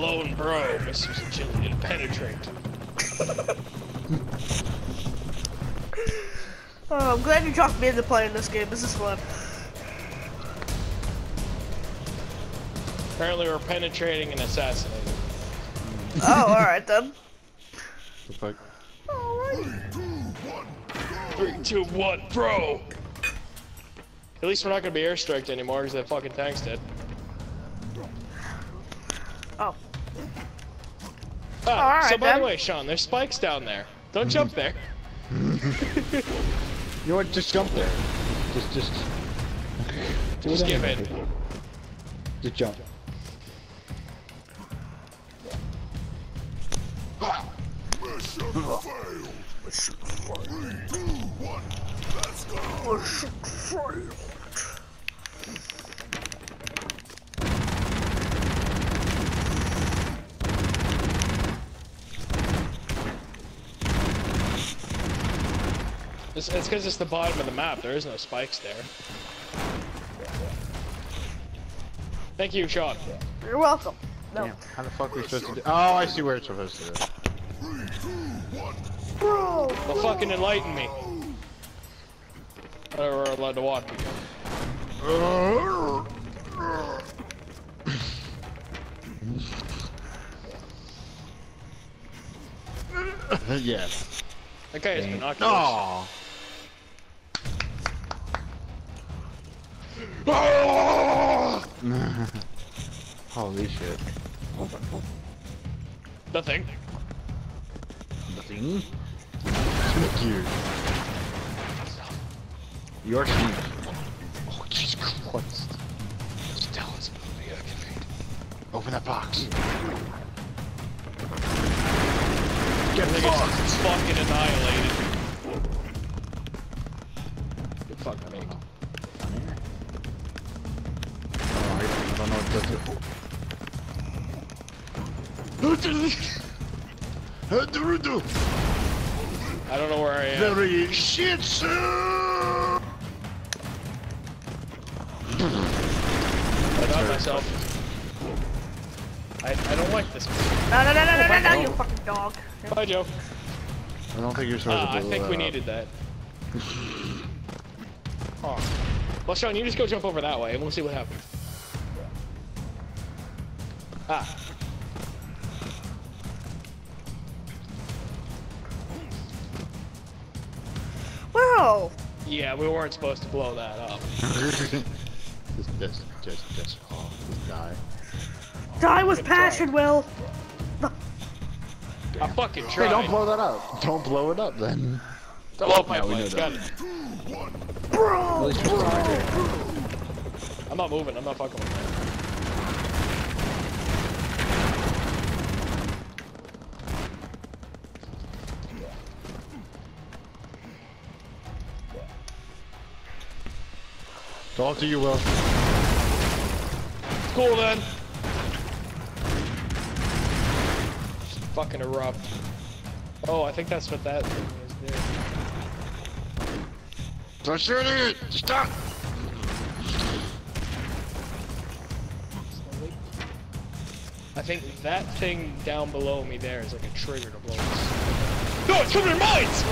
lone bro, Mr. Agility to penetrate. Oh, I'm glad you talked me into playing this game. This is fun. Apparently we're penetrating and assassinating. Oh, alright then. The fuck? Three, two, one, bro! At least we're not gonna be airstriked anymore because that fucking tank's dead. Oh. Ah, Alright, so by then. the way, Sean, there's spikes down there. Don't jump there. You know what? Just jump there. Just, just. Do Just it give anyway. in. Just jump. It's because it's the bottom of the map. There is no spikes there. Thank you, Sean. You're welcome. No. Damn. How the fuck are we supposed to do? Oh, I see where it's supposed to go. Bro! Well, fucking enlighten me. Or we're allowed to walk again. yes. That guy has binoculars. Oh. Holy shit. Nothing. Nothing. Sneak you. You're sneak. Oh, Jesus Christ. Still is moving. I can read. Open that box. Get fucked. It's fucking annihilated. I don't know where I am. Very shit, sir. I got myself. I, I don't like this. No, no, no, no, no, no, no, you fucking dog. Bye, Joe. I don't think you're supposed Ah, to I do think we that. needed that. Oh. Well, Sean, you just go jump over that way, and we'll see what happens. Ah. Wow! Yeah, we weren't supposed to blow that up. just, just, just, just, oh, just die. Die with passion, Will! I fucking Hey, don't blow that up. Don't blow it up then. Don't blow my Yeah, we know planes. that. Got it. Bro! At least. I'm not moving. I'm not fucking with that. It's all to you, Will. Cool then. Just fucking erupt. Oh, I think that's what that thing is there. Don't shoot it! Stop! I think that thing down below me there is like a trigger to blow us. No, it's coming in mines!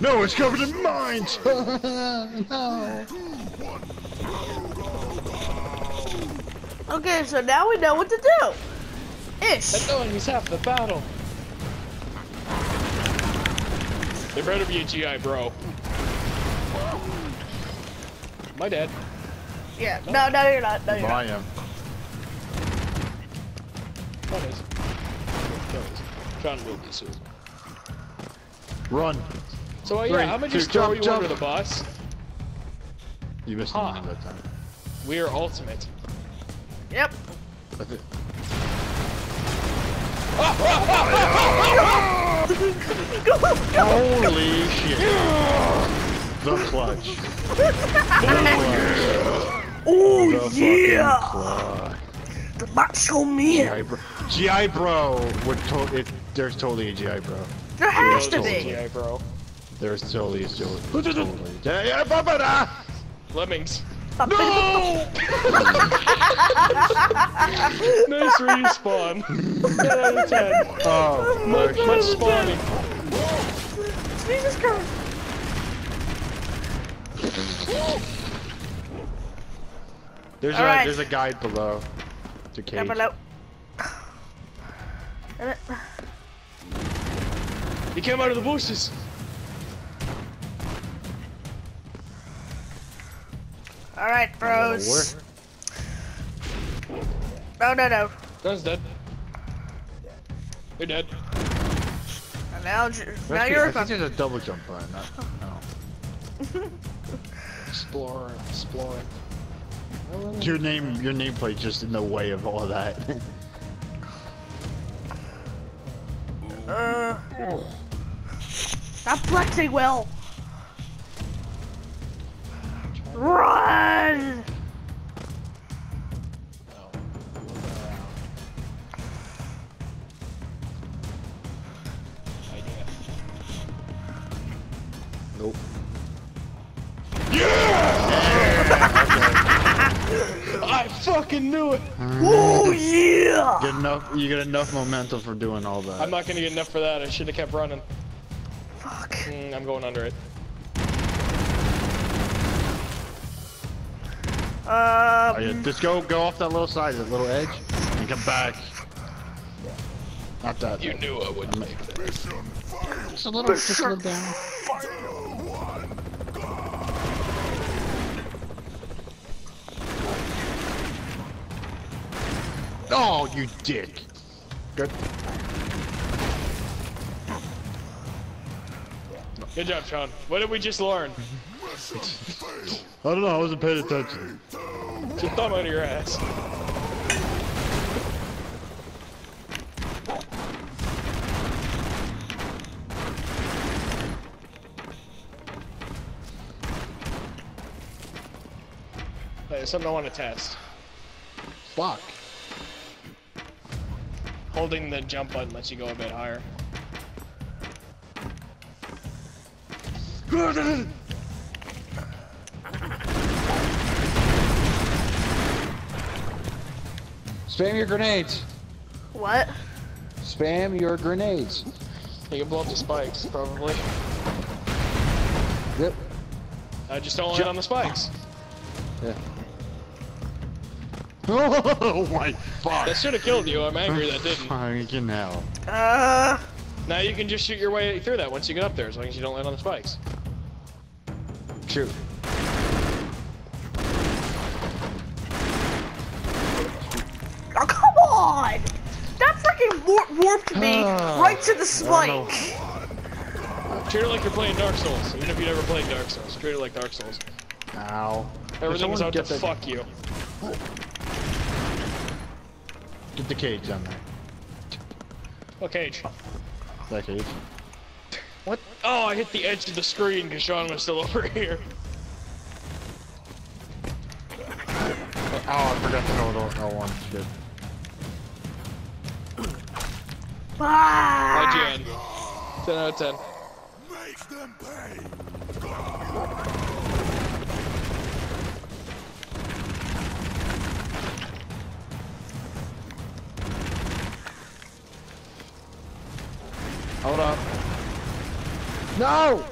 No, it's covered in mines! no! Okay, so now we know what to do. Ish. That knowing he's half the battle. There better be a GI bro. My dad. Yeah. No, no, you're not. No, you're I not. am. What is? There it is. John will be soon. Run! So uh, yeah, Three, I'm gonna two, just throw jump, you jump. under the bus. You missed Huh. that time. We are ultimate. Yep. That's it. Holy shit! The clutch. Oh The yeah! fucking clutch. The macho man. GI bro. GI bro would to if there's totally a GI bro. There has to be. GI bro. There's totally a totally. totally. GI bro. Lemmings. No! nice respawn. 10 out of 10. Oh, Much, much spawning. Jesus Christ. There's All a right. there's a guide below. The cage. Down below. Damn it. He came out of the bushes. Alright, bros. Where? No, no, no. Gun's dead. You're dead. And now, now Actually, you're I think there's a double jump button. Not, no. Exploring, exploring. Your name, your nameplate just in the way of all that. Uh. Stop flexing, Will. Run! nope. Yeah! I fucking knew it! Oh yeah! Get enough. You get enough momentum for doing all that. I'm not gonna get enough for that. I should have kept running. Fuck. Mm, I'm going under it. Oh, yeah, Um. just go go off that little side, that little edge, and come back. Not that. You knew I would make that. Just a little, just a little down. Oh, you dick. Good. Good job, Sean. What did we just learn? I don't know. I wasn't paying attention. Get your thumb out of your ass. Hey, There's something I want to test. Fuck. Holding the jump button lets you go a bit higher. Spam your grenades. What? Spam your grenades. You can blow up the spikes, probably. Yep. I just don't land Jump. on the spikes. Yeah. Oh my fuck. That should have killed you. I'm angry that didn't. Fucking hell. Uh. Now you can just shoot your way through that once you get up there, as long as you don't land on the spikes. Shoot. Oh, come on! That freaking war- warped me right to the spike. Treat it like you're playing Dark Souls, even if you never played Dark Souls. Treat it like Dark Souls. Ow. Everything's someone out to the- fuck you. Get the cage on there. What cage? That cage. What? Oh, I hit the edge of the screen because Sean was still over here. Oh, I forgot to know the L1. Shit. Ah! IGN. 10 out of 10. Hold up. No!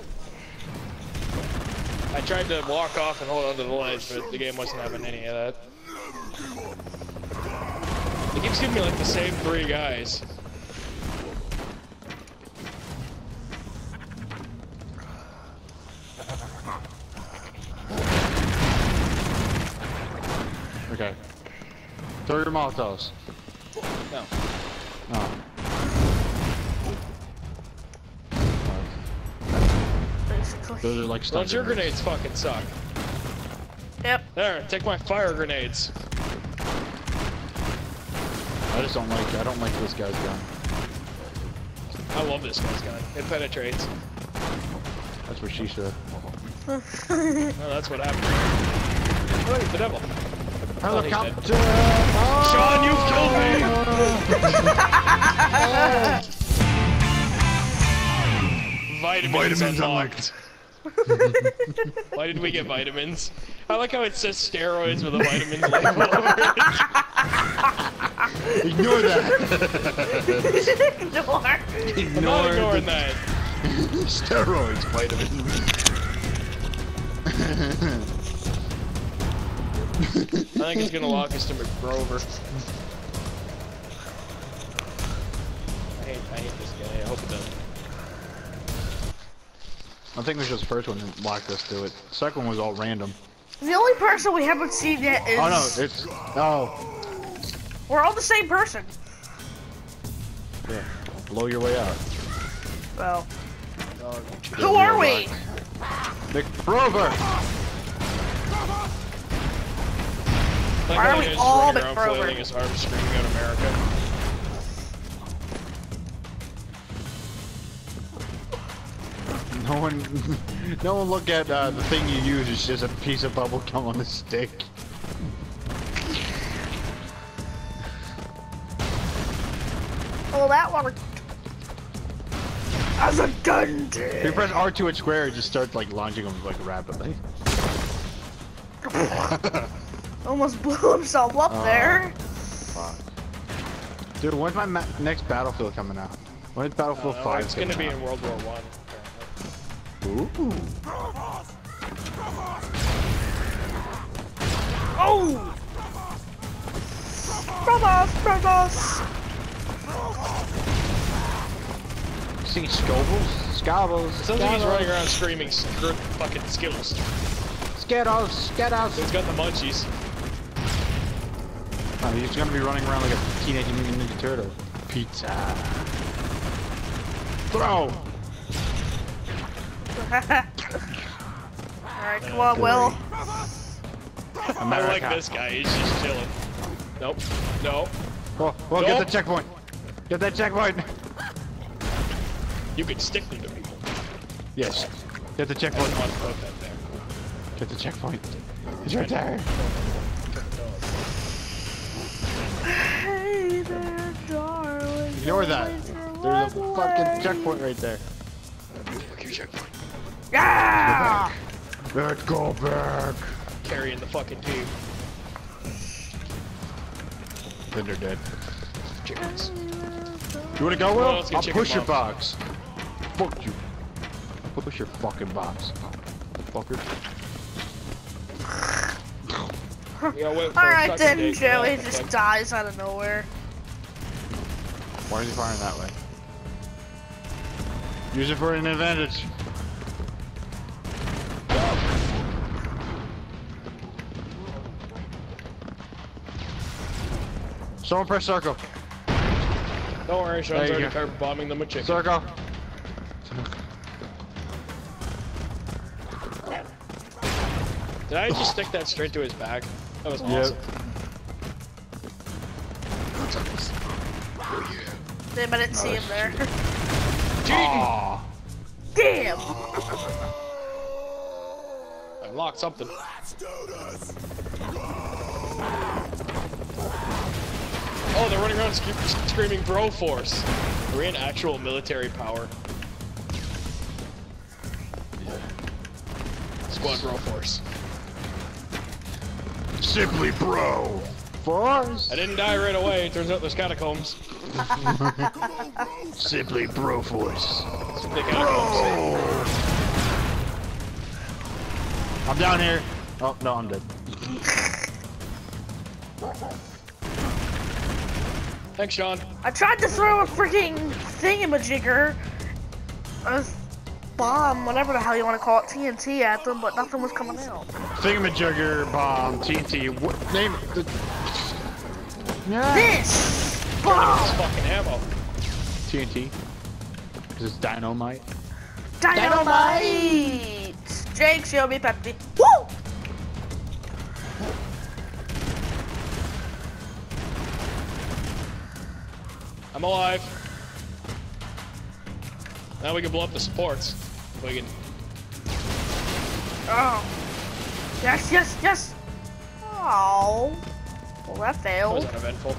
I tried to walk off and hold onto the ledge, but the game wasn't having any of that. It keeps giving me like the same three guys. Okay. Throw your Molotovs. No. Oh. Basically. Those are like stun Launch your grenades fucking suck. Yep. There, take my fire grenades. I just don't like. I don't like this guy's gun. I love this guy's gun. It penetrates. That's what she said. Oh, that's what happened. Oh, he's the devil. Helicopter! Sean, you've killed me! Vitamins, Vitamins unlocked. Why did we get vitamins? I like how it says steroids with a vitamins label over it. Ignore that. Ignore. I'm not ignoring that. Steroids, vitamins. I think it's gonna lock us to McGrover. I hate, I hate this guy. I hope it doesn't. I think this was just the first one that locked us to it. The second one was all random. The only person we haven't seen yet is. Oh no, it's oh We're all the same person. yeah. Blow your way out. Well, Oh, who are we? McRover! Why are we all McGrover? flailing his arms screaming out America. No one, no one look at uh, the thing you use. It's just a piece of bubble gum on a stick. Oh, that one. As a gun. If you press R2 at square, it just starts like launching them like rapidly. Almost blew himself up Oh. there. Fuck. Dude, when's my ma next Battlefield coming out? When's Battlefield Uh, 5 it's gonna be coming in World War One. Out? Ooh. Oh! Brothers, brothers. See Scobles? Scobbles? Sounds like he's running around screaming screw fucking Skittles. Skittles! Skittles! He's got the munchies. Oh, he's gonna be running around like a teenage mutant ninja turtle. Pizza. Throw! Alright, come on, Will. I like this guy. He's just chilling. Nope. No. Oh, oh get the checkpoint! Get that checkpoint! You can stick them to people. Yes. Get the checkpoint. want to that there. Get the checkpoint. It's right there. Hey there, darling. Ignore that. There's a fucking checkpoint right there. Fuck your checkpoint. Yeah! Let's go back. Carrying the fucking team. Then they're dead. Chickens. You wanna go, Will? Well, I'll push your box. box. Fuck you. Push your fucking box. Fucker. We gotta wait for a Alright then, date. Joey just fuck. dies out of nowhere. Why is he firing that way? Use it for an advantage. Someone press circle. Don't worry, There Sean's already go. bombing them with chicken. Circle. Did I just stick that straight to his back? That was Yep. awesome. Damn, I didn't see him there. Aw. Damn! I locked something. Oh, they're running around screaming bro force. Are we in actual military power? Squad bro force. Simply bro. Force. I didn't die right away. Turns out there's catacombs. Simply bro force. Big catacombs. I'm down here. Oh no, I'm dead. Thanks, Sean. I tried to throw a freaking thingamajigger, a bomb, whatever the hell you want to call it, TNT at them, but nothing was coming out. Thingamajigger, bomb, TNT. What name? it? The... Yeah. This It's bomb, fucking ammo. TNT. Is this dynamite? dynamite. Jake, show me Pepsi. Woo! I'm alive. Now we can blow up the supports. We can. Oh. Yes, yes, yes. Oh. Well, that That was failed. uneventful.